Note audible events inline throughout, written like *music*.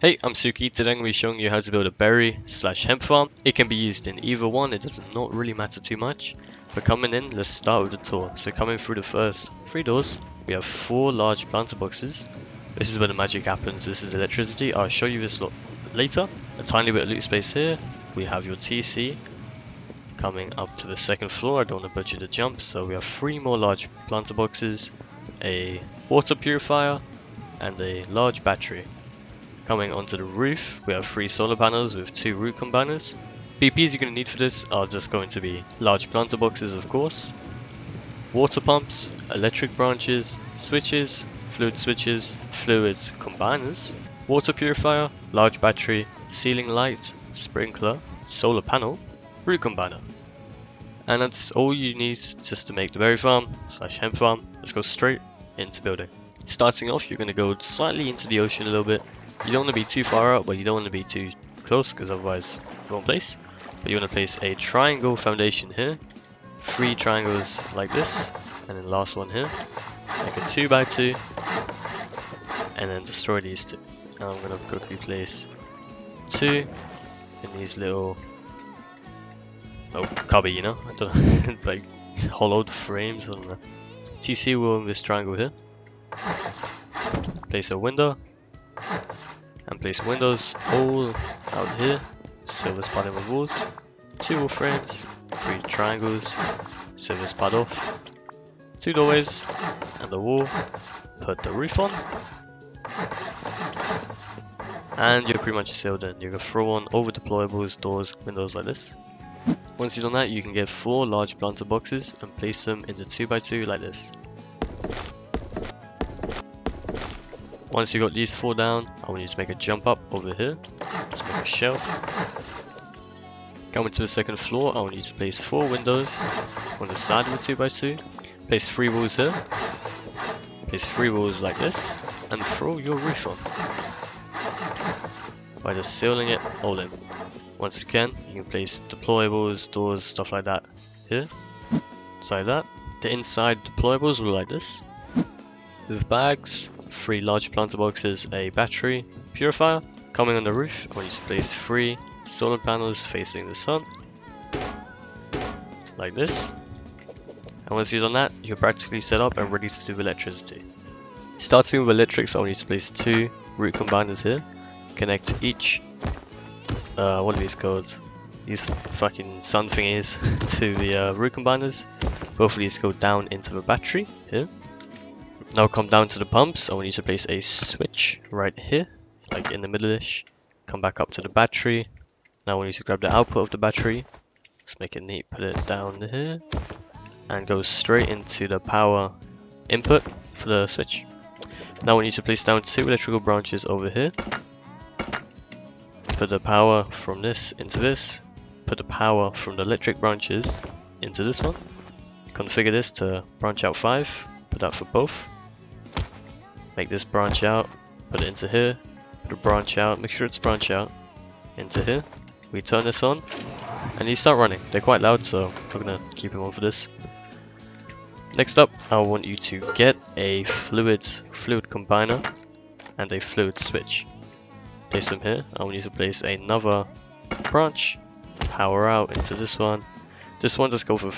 Hey, I'm Tsuki. Today I'm going to be showing you how to build a berry slash hemp farm. It can be used in either one, it does not really matter too much. For coming in, let's start with the tour. So coming through the first three doors, we have four large planter boxes. This is where the magic happens, this is electricity. I'll show you this lot later. A tiny bit of loot space here. We have your TC coming up to the second floor. I don't want to butcher the jump, so we have three more large planter boxes, a water purifier, and a large battery. Coming onto the roof, we have three solar panels with two root combiners. BPs you're going to need for this are just going to be large planter boxes of course, water pumps, electric branches, switches, fluid switches, fluid combiners, water purifier, large battery, ceiling light, sprinkler, solar panel, root combiner. And that's all you need just to make the berry farm slash hemp farm. Let's go straight into building. Starting off, you're going to go slightly into the ocean a little bit you don't want to be too far out, but you don't want to be too close because otherwise wrong place. But you want to place a triangle foundation here, three triangles like this, and then last one here, make a 2 by 2 and then destroy these two. Now I'm going to quickly place two in these little oh cubby, you know? I don't know, *laughs* it's like hollowed frames on the TC will in this triangle here. Place a window and place windows all out here, silver spot with walls, two wall frames, three triangles, silver spot off, two doorways, and the wall, put the roof on, and you're pretty much sealed in. You can throw on over deployables, doors, windows like this. Once you've done that, you can get four large planter boxes and place them in the 2x2 like this. Once you've got these four down, I want you to make a jump up over here. Let's make a shelf. Coming to the second floor, I want you to place four windows on the side of the 2x2. Place three walls here. Place three walls like this. And throw your roof on. By just sealing it all in. Once again, you can place deployables, doors, stuff like that here. Just like that. The inside deployables will look like this. With bags, three large planter boxes, a battery, purifier. Coming on the roof, I want you to place three solar panels facing the sun. Like this. And once you've done that, you're practically set up and ready to do electricity. Starting with electrics, I want you to place two root combiners here. Connect each, uh, what are these called? These fucking sun thingies *laughs* to the uh, root combiners. Both of these go down into the battery here. Now come down to the pumps. I want you to place a switch right here, like in the middle-ish. Come back up to the battery. Now we need to grab the output of the battery. Let's make it neat, put it down here. And go straight into the power input for the switch. Now we need to place down two electrical branches over here. Put the power from this into this. Put the power from the electric branches into this one. Configure this to branch out 5. Put that for both make this branch out, put it into here, put a branch out, make sure it's branch out, into here. We turn this on, and these start running. They're quite loud, so I'm gonna keep them on for this. Next up, I want you to get a fluid fluid combiner and a fluid switch. Place them here. I want you to place another branch, power out into this one. This one just go for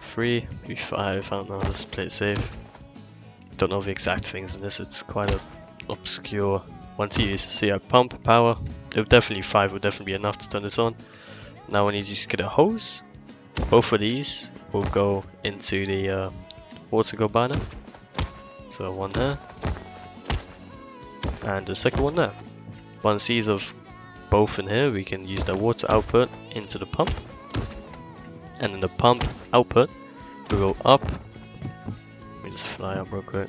three, maybe five. I don't know. Let's play it safe don't know the exact things in this, it's quite a obscure one to use. Yeah, pump, power, it would definitely 5 would definitely be enough to turn this on. Now we need to just get a hose. Both of these will go into the uh, water combiner. So one there. And the second one there. Once these of both in here, we can use the water output into the pump. And then the pump output will go up me just fly up real quick.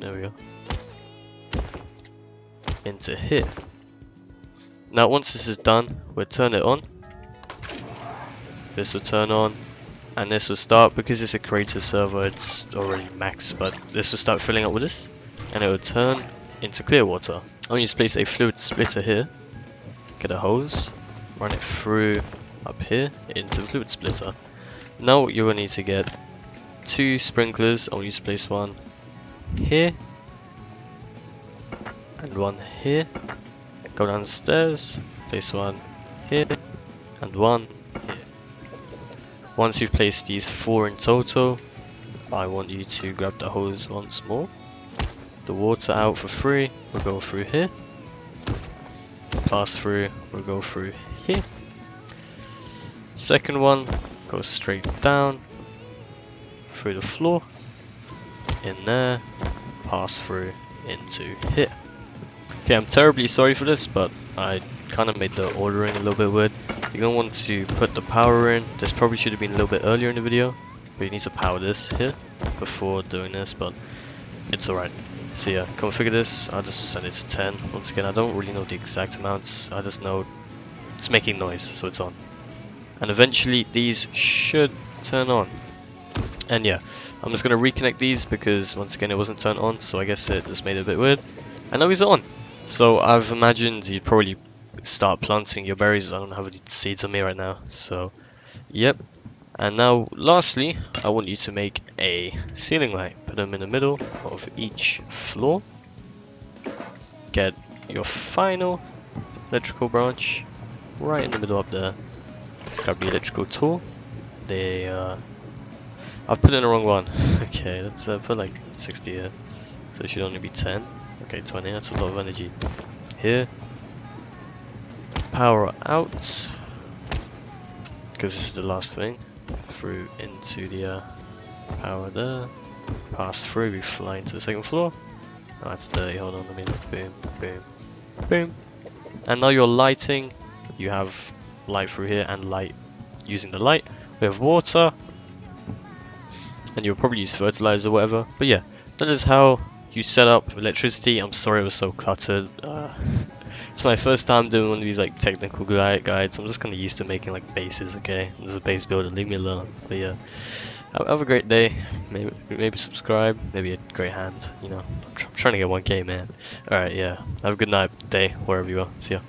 There we go. Into here. Now once this is done, we'll turn it on. This will turn on. And this will start, because it's a creative server, it's already max, but this will start filling up with this. And it will turn into clear water. I'm going to place a fluid splitter here. Get a hose. Run it through up here into the fluid splitter. Now what you will need to get two sprinklers. I'll to place one here and one here. Go downstairs, place one here, and one here. Once you've placed these four in total, I want you to grab the hose once more. The water out for free we'll go through here. Pass through we'll go through here. Second one goes straight down through the floor, in there, pass through into here. Okay, I'm terribly sorry for this, but I kind of made the ordering a little bit weird. You're going to want to put the power in. This probably should have been a little bit earlier in the video, but you need to power this here before doing this, but it's alright. So yeah, configure this, I'll just set it to 10. Once again, I don't really know the exact amounts, I just know it's making noise, so it's on. And eventually these should turn on. And yeah, I'm just going to reconnect these because once again it wasn't turned on, so I guess it just made it a bit weird. And now he's on. So I've imagined you'd probably start planting your berries. I don't have any seeds on me right now, so yep. And now lastly, I want you to make a ceiling light. Put them in the middle of each floor. Get your final electrical branch right in the middle up there. Let's grab the electrical tool. They uh, I've put in the wrong one. *laughs* okay, let's uh, put like 60 here. So it should only be 10. Okay, 20, that's a lot of energy. Here. Power out. Because this is the last thing. Through into the uh, power there. Pass through, we fly into the second floor. Oh, that's dirty, hold on, me look. Boom, boom, boom. And now you're lighting. You have light through here and light using the light. We have water, and you'll probably use fertilizer or whatever. But yeah, that is how you set up electricity. I'm sorry it was so cluttered. Uh, *laughs* it's my first time doing one of these like technical guide guides. I'm just kind of used to making like bases. Okay, I'm just a base builder. Leave me alone. But yeah, have a great day. Maybe maybe subscribe. Maybe a great hand. You know, I'm, tr I'm trying to get 1K, man. All right, yeah. Have a good night, day, wherever you are. See ya.